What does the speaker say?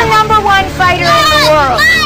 the number one fighter in the world.